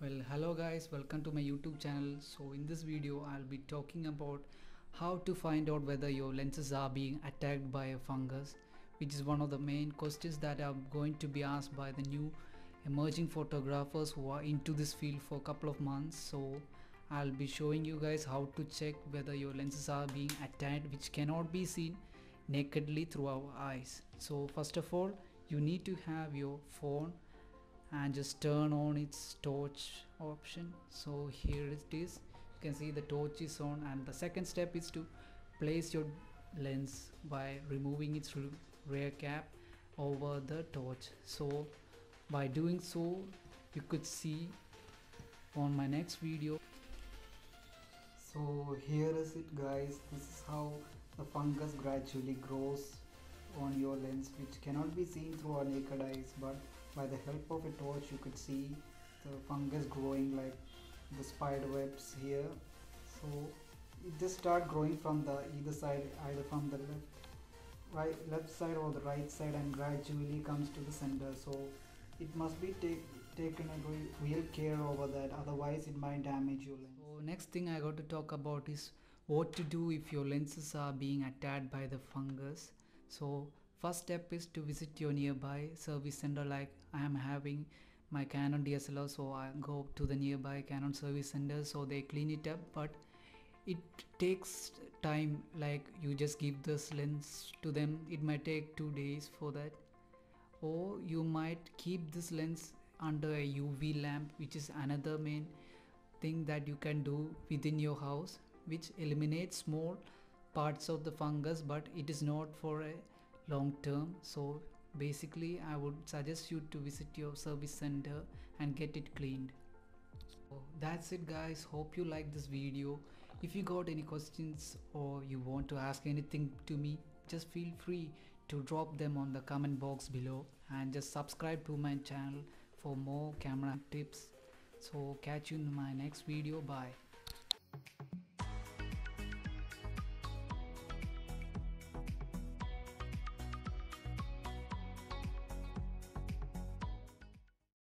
well hello guys welcome to my youtube channel. So in this video i'll be talking about how to find out whether your lenses are being attacked by a fungus which is one of the main questions that are going to be asked by the new emerging photographers who are into this field for a couple of months. So I'll be showing you guys how to check whether your lenses are being attacked which cannot be seen nakedly through our eyes. So first of all you need to have your phone and just turn on its torch option. So here it is. You can see the torch is on and the second step is to place your lens by removing its rear cap over the torch. So by doing so you could see on my next video. So here is it guys. This is how the fungus gradually grows on your lens which cannot be seen through our naked eyes but by the help of a torch you could see the fungus growing like the spider webs here. So it just start growing from the either side either from the left right left side or the right side and gradually comes to the center. So it must be take, taken a real care over that otherwise it might damage your lens. So next thing i got to talk about is what to do if your lenses are being attacked by the fungus. So first step is to visit your nearby service center like i am having my canon dslr so i go to the nearby canon service center so they clean it up. But it takes time like you just give this lens to them. It might take two days for that. Or you might keep this lens under a uv lamp which is another main thing that you can do within your house which eliminates small parts of the fungus but it is not for a long term. So basically i would suggest you to visit your service center and get it cleaned. So that's it guys. Hope you like this video. If you got any questions or you want to ask anything to me just feel free to drop them on the comment box below. And just subscribe to my channel for more camera tips. So catch you in my next video. Bye